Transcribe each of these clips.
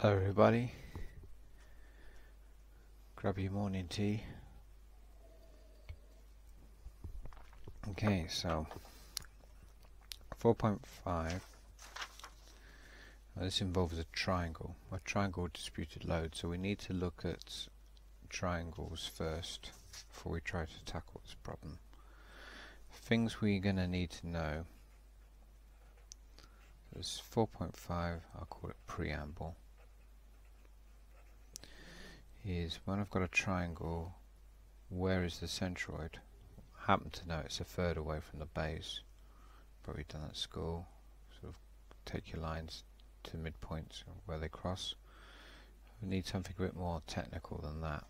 Hello everybody. Grab your morning tea. Okay, so 4.5 well, this involves a triangle, a triangle disputed load, so we need to look at triangles first before we try to tackle this problem. Things we're going to need to know. There's 4.5, I'll call it preamble is when I've got a triangle, where is the centroid? I happen to know it's a third away from the base. Probably done at school. Sort of take your lines to midpoints where they cross. We need something a bit more technical than that.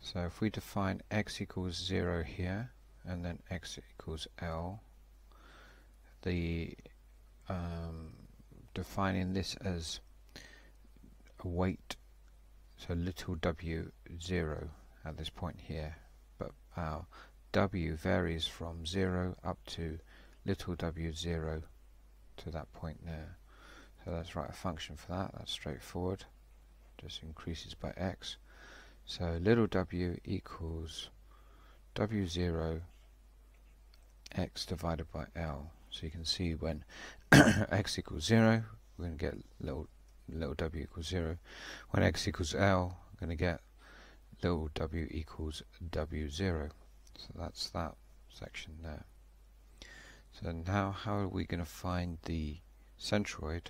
So if we define x equals 0 here, and then x equals L, the um, defining this as a weight so little w 0 at this point here but our w varies from 0 up to little w 0 to that point there. So let's write a function for that that's straightforward just increases by x. So little w equals w0 x divided by L. So you can see when x equals 0 we're going to get little little w equals 0. When x equals L, I'm going to get little w equals w0. So that's that section there. So now how are we going to find the centroid?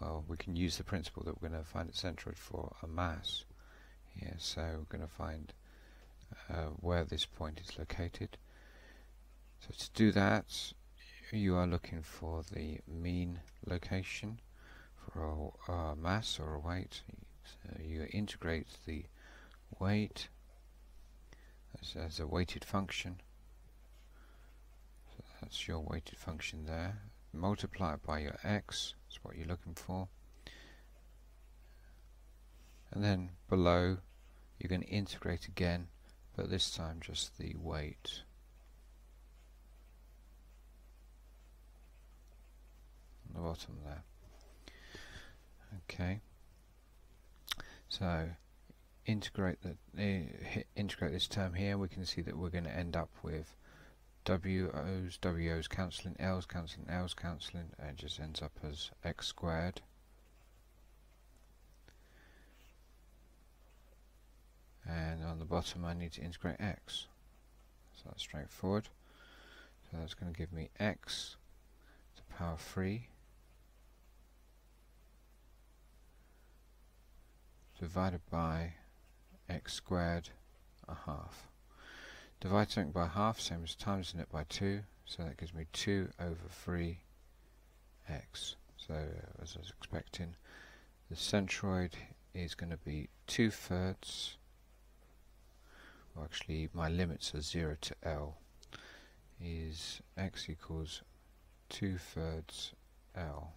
Well, we can use the principle that we're going to find the centroid for a mass here. So we're going to find uh, where this point is located. So to do that, you are looking for the mean location for a, a uh, mass or a weight. So you integrate the weight as, as a weighted function. So that's your weighted function there. Multiply it by your x, that's what you're looking for. And then below you can integrate again, but this time just the weight. on the bottom there. Okay. So integrate the uh, integrate this term here. We can see that we're going to end up with WO's, WO's cancelling, L's cancelling, L's cancelling, and just ends up as x squared. And on the bottom I need to integrate x. So that's straightforward. So that's going to give me x to the power 3 divided by x squared a half. Divide something by half, same as timesing it by 2, so that gives me 2 over 3 x. So uh, as I was expecting, the centroid is going to be 2 thirds, well actually my limits are 0 to L, is x equals 2 thirds L.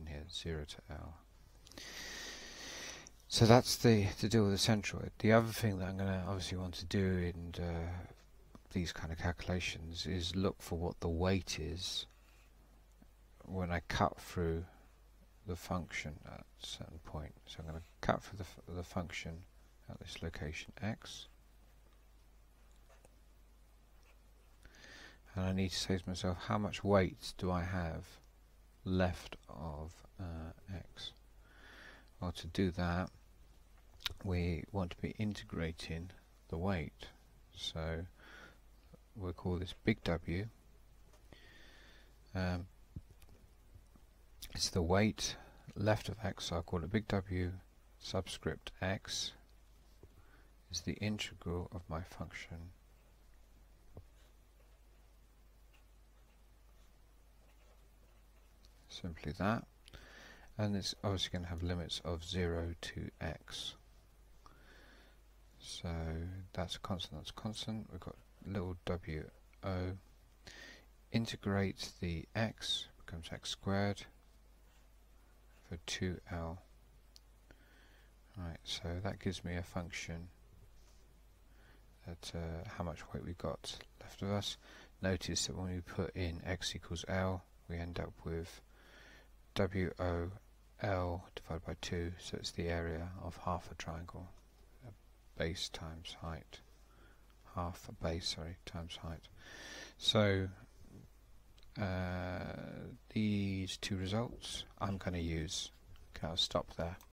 in here, 0 to L. So that's the to deal with the centroid. The other thing that I'm going to obviously want to do in uh, these kind of calculations is look for what the weight is when I cut through the function at a certain point. So I'm going to cut through the, the function at this location x. And I need to say to myself, how much weight do I have left of uh, x. Well, to do that, we want to be integrating the weight. So we'll call this big W. Um, it's the weight left of x, so I'll call it big W subscript x is the integral of my function simply that. And it's obviously going to have limits of 0 to x. So that's a constant that's constant. We've got little w o. Integrate the x becomes x squared for 2l right so that gives me a function that uh, how much weight we've got left of us. Notice that when we put in x equals L we end up with WO L divided by 2 so it's the area of half a triangle base times height half a base sorry times height. So uh, these two results I'm going to use. Okay I'll stop there